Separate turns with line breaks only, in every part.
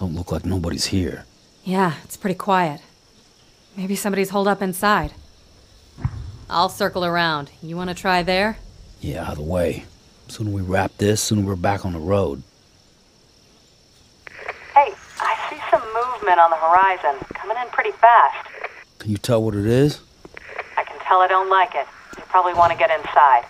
Don't look like nobody's here.
Yeah, it's pretty quiet. Maybe somebody's holed up inside. I'll circle around. You want to try there?
Yeah, either way. Sooner we wrap this, sooner we're back on the road.
Hey, I see some movement on the horizon, coming in pretty fast.
Can you tell what it is?
I can tell I don't like it. You probably want to get inside.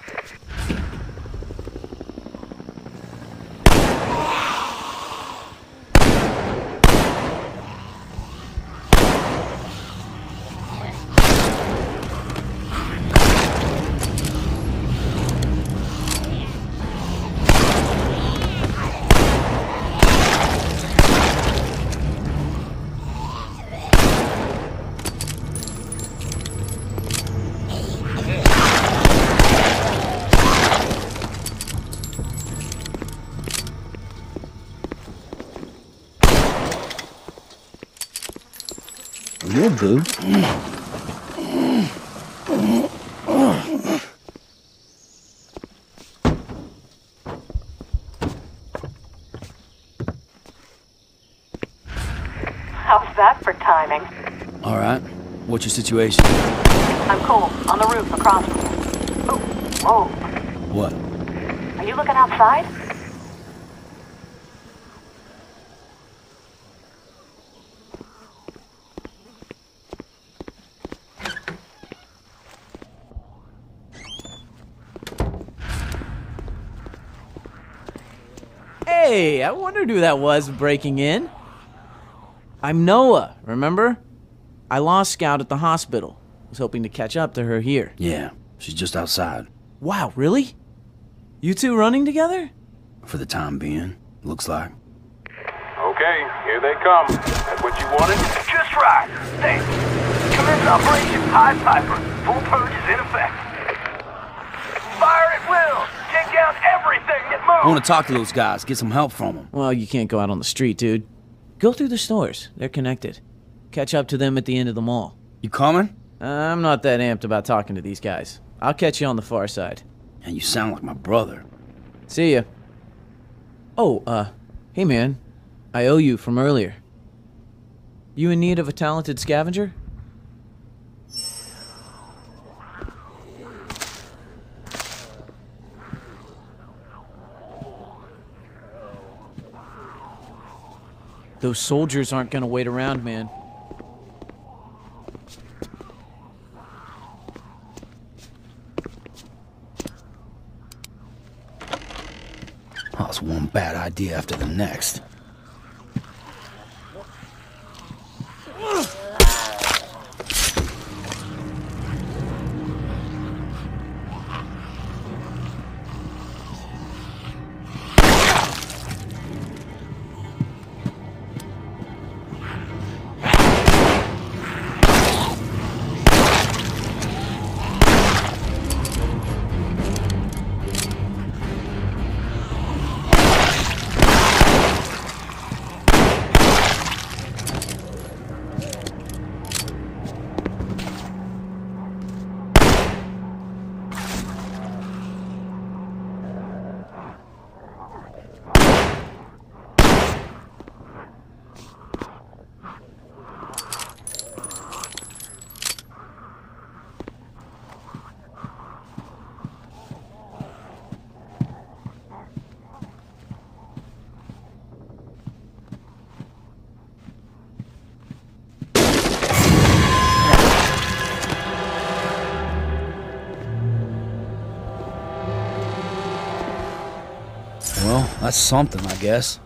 You'll do.
How's that for timing?
All right. What's your situation?
I'm cool. On the roof across from you. Oh, whoa.
What?
Are you looking outside?
Hey, I wondered who that was breaking in. I'm Noah, remember? I lost Scout at the hospital. Was hoping to catch up to her here.
Yeah, she's just outside.
Wow, really? You two running together?
For the time being, looks like.
Okay, here they come. That's what you wanted?
Just right. Thanks. Commence Operation High Piper. Full purge is in effect.
I want to talk to those guys, get some help from them.
Well, you can't go out on the street, dude. Go through the stores. They're connected. Catch up to them at the end of the mall.
You coming?
I'm not that amped about talking to these guys. I'll catch you on the far side.
And you sound like my brother.
See ya. Oh, uh, hey man. I owe you from earlier. You in need of a talented scavenger? Those soldiers aren't gonna wait around, man.
It's one bad idea after the next. Well, that's something, I guess.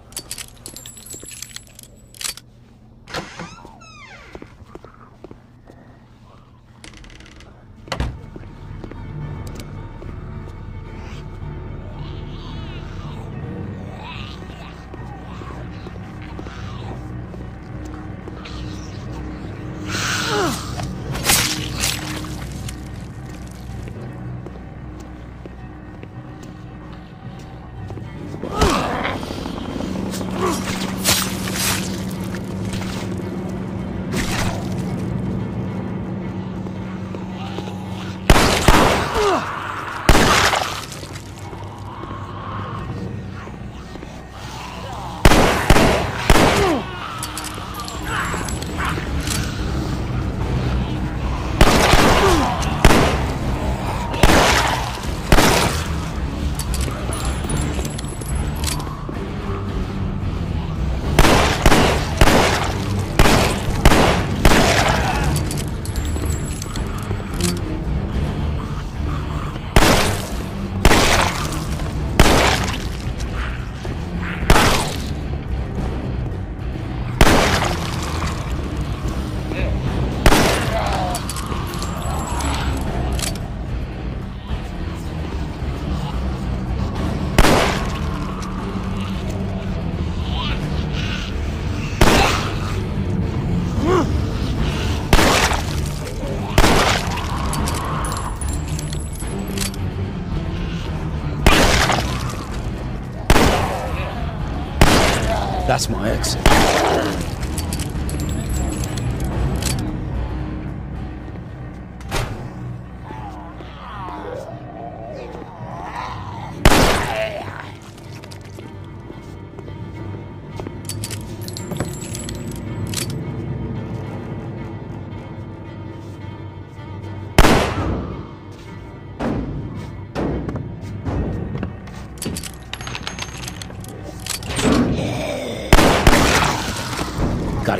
That's my exit.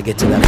Get to situation.